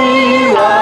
she.